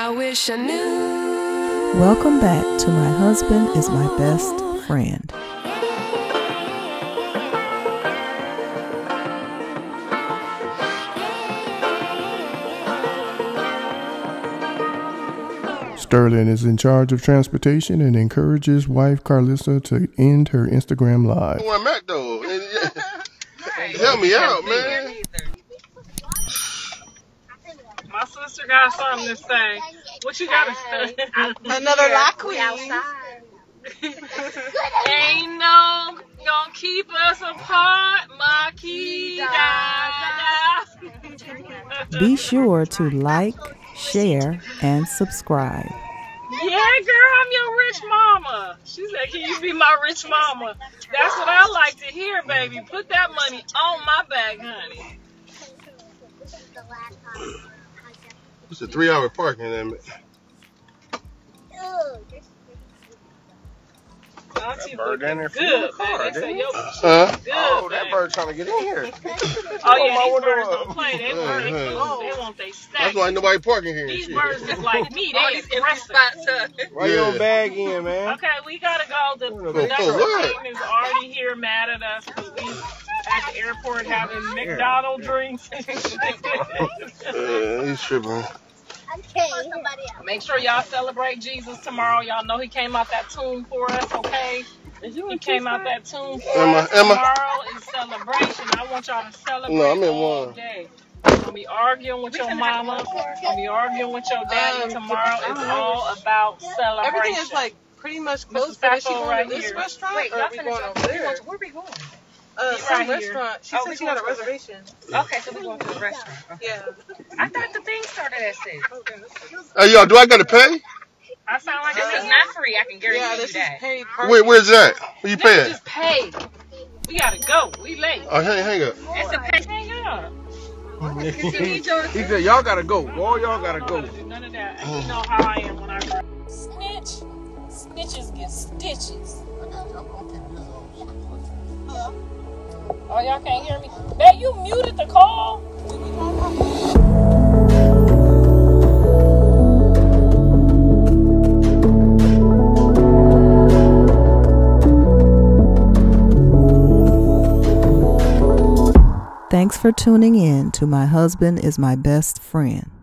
I wish I knew. Welcome back to My Husband is My Best Friend. Sterling is in charge of transportation and encourages wife Karlissa to end her Instagram live. I want Mac though. Help me out, man. My sister got something to say. What you got to say? Another lock queen. Ain't no gonna keep us apart, my key. Be sure to like, share, and subscribe. Yeah, girl, I'm your rich mama. She said, Can you be my rich mama? That's what I like to hear, baby. Put that money on my back, honey. It's a three hour parking limit. Auntie bird in there looking flew in the good, car, baby. They didn't Huh? good, Oh, that baby. bird trying to get in here. Oh, yeah, these birds don't play. They, bird, they, they want they stack. That's why nobody parking here. and These birds look like me. All They these empty aggressive. spots. Why you don't bag in, man? Okay, we gotta go. The Go production for what? team is already here mad at us because we at the airport having McDonald drinks. He's tripping. Make sure y'all celebrate Jesus tomorrow. Y'all know he came out that tomb for us, okay? He came out that tomb for Emma, us. Emma. Tomorrow is celebration. I want y'all to celebrate No, I'm in all one. day. Gonna be arguing with your mama. Gonna be arguing with your daddy Um, tomorrow. It's um, all about celebration. Everything is like pretty much Mrs. closed. But is she going right to this here. restaurant Wait, or are we going over there? going- Where we going? Uh, Right some here. restaurant. She Oh, said she got a going to- reservation. Okay, so we're going to the restaurant. Okay. Yeah. I thought the thing started at six. Hey, yo, do I gotta pay? I sound like This a is not free. I can guarantee Yeah, you this is that. paid parking. Where, where's that? Where you Nigga paying? just paid. We gotta go. We late. Oh, hang, hang up. It's a pay. Hang up. he said, y'all gotta go. All y'all gotta go. none of that. You know how I am when I snitch. Snitches get stitches. Oh, y'all can't hear me. Bet you muted the call. Thanks for tuning in to My Husband is My Best Friend.